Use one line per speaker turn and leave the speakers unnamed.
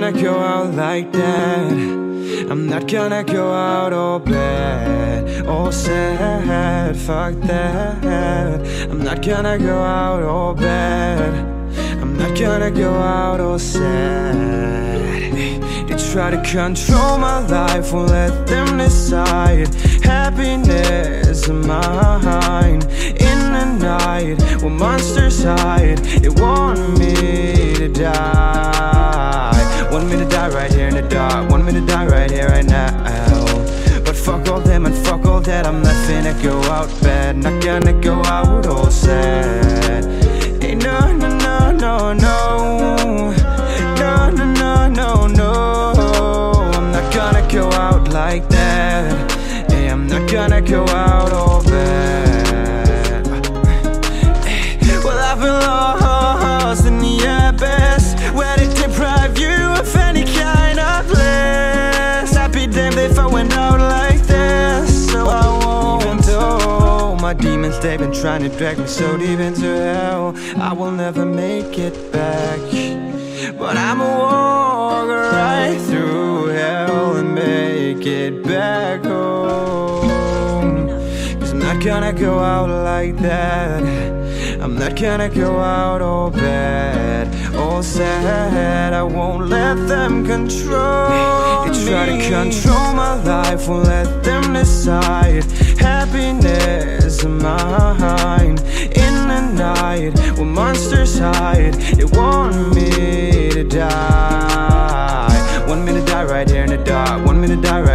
gonna go out like that. I'm not gonna go out all bad, all sad. Fuck that. I'm not gonna go out all bad. I'm not gonna go out all sad. They try to control my life, won't let them decide. Happiness of mine. In the night, when monsters hide, they want me to die. Die right here, right now. But fuck all them and fuck all that. I'm not finna go out bad. Not gonna go out all sad. Hey, no, no, no, no, no. No, no, no, no, no. I'm not gonna go out like that. Hey, I'm not gonna go out demons, they've been trying to drag me so deep into hell. I will never make it back. But I'ma walk right through hell and make it back home. Cause I'm not gonna go out like that. I'm not gonna go out all bad, sad I won't let them control They try to control my life, won't let them decide. Happiness of mine In the night, when monsters hide. They want me to die. Want me to die right here in the dark. Want me to die right